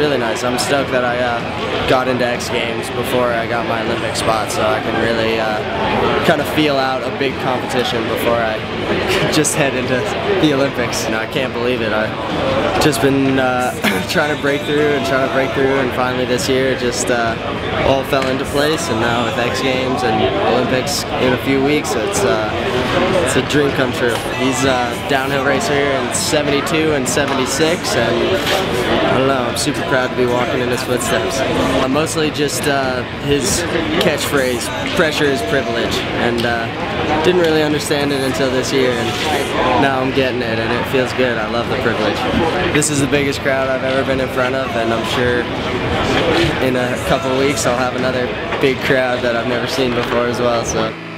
really nice. I'm stoked that I uh, got into X Games before I got my Olympic spot, so I can really uh, kind of feel out a big competition before I just head into the Olympics. Know, I can't believe it. I've just been uh, trying to break through and trying to break through, and finally this year it just uh, all fell into place. And now with X Games and Olympics in a few weeks, it's uh, it's a dream come true. He's a downhill racer in 72 and 76, and I don't know, I'm super proud to be walking in his footsteps. Uh, mostly just uh, his catchphrase, pressure is privilege, and uh, didn't really understand it until this year, and now I'm getting it, and it feels good. I love the privilege. This is the biggest crowd I've ever been in front of, and I'm sure in a couple weeks I'll have another big crowd that I've never seen before as well. So.